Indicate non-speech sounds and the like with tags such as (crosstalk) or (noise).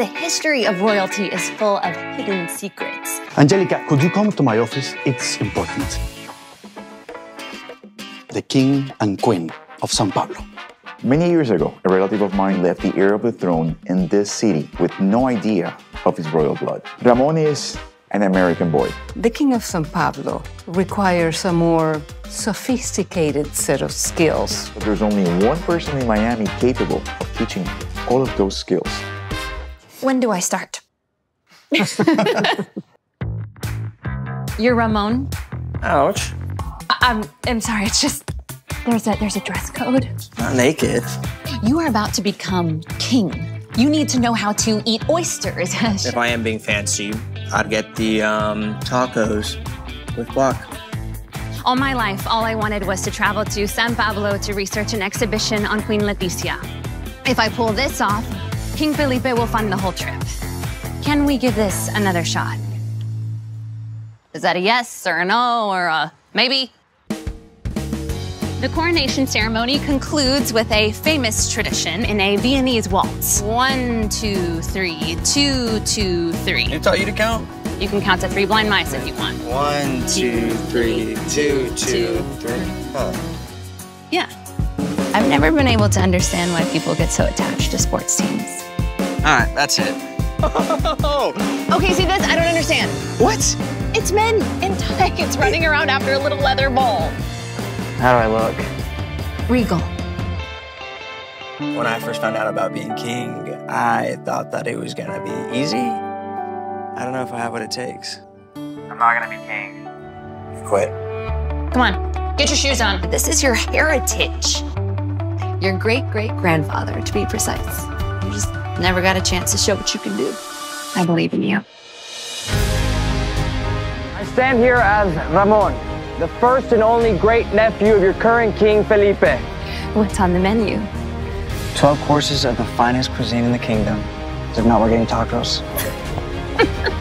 The history of royalty is full of hidden secrets. Angelica, could you come to my office? It's important. The king and queen of San Pablo. Many years ago, a relative of mine left the heir of the throne in this city with no idea of his royal blood. Ramone is an American boy. The King of San Pablo requires a more sophisticated set of skills. But there's only one person in Miami capable of teaching all of those skills. When do I start? (laughs) You're Ramone? Ouch. I'm, I'm sorry, it's just there's a there's a dress code. Not naked. You are about to become king. You need to know how to eat oysters. (laughs) If I am being fancy, I'd get the um, tacos with guac. all my life, all I wanted was to travel to San Pablo to research an exhibition on Queen Leticia. If I pull this off, King Felipe will fund the whole trip. Can we give this another shot? Is that a yes or a no or a maybe? The coronation ceremony concludes with a famous tradition in a Viennese waltz. One, two, three, two, two, three. Who taught you to count? You can count to three blind mice if you want. One, two, three, two, two, three. Huh. Yeah. I've never been able to understand why people get so attached to sports teams. All right, that's it. (laughs) Okay, see this? I don't understand. What? It's men in tights running around after a little leather ball. How do I look? Regal. When I first found out about being king, I thought that it was gonna be easy. I don't know if I have what it takes. I'm not gonna be king. Quit. Come on, get your shoes on. This is your heritage. Your great great grandfather, to be precise. You just never got a chance to show what you can do. I believe in you. I stand here as Ramone, the first and only great nephew of your current king, Felipe. What's on the menu? 12 courses of the finest cuisine in the kingdom. If not, we're getting tacos. (laughs)